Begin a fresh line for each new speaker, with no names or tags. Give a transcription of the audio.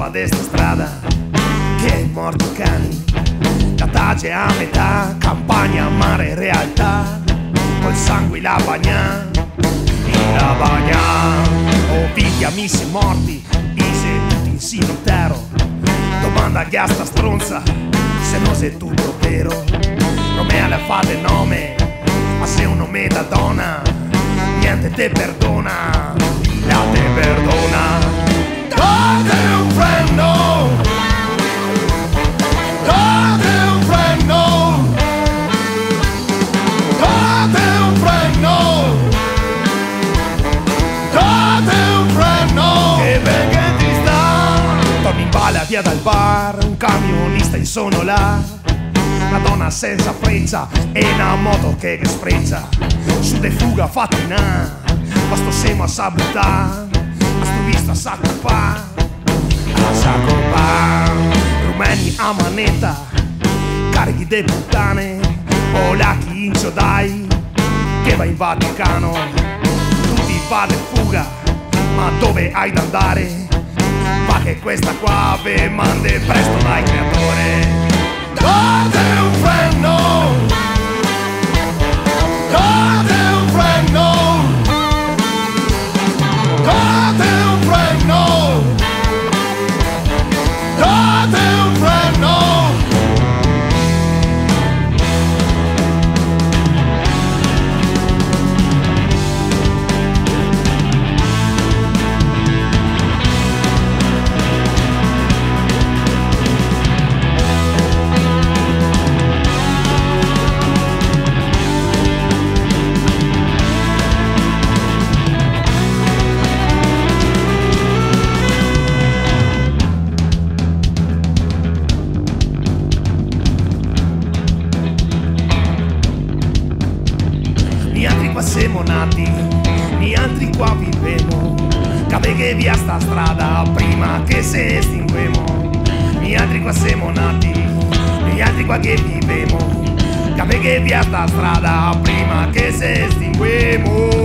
se colpa di strada, che è morto cani, catage a metà, campagna, mare, realtà, col sangue la bagna, la bagna, oh viti amici morti, ise tutti in cimitero, domanda a sta stronza, se non sei tutto vero, come alle fate nome, ma se un nome da donna, niente te perdona, la te perdona. Date via dal bar, un camionista in sono là. Una donna senza freccia e una moto che spreccia Su de fuga fatti na Ma sto semo a sabutà Ma sto vista sa colpa A sa colpa Rumeni a manetta Carichi de puttane. Polacchi in ciodai Che va in Vaticano. Tutti fate fuga Ma dove hai da andare? Ma che questa qua ve mande presto dai creatore. Date un frenno Qua siamo nati, altri qua vivemo. Cape che via sta strada prima che se estinguemo. Altri qua siamo nati, altri qua che vivemo. Cape che via sta strada prima che se estinguemo.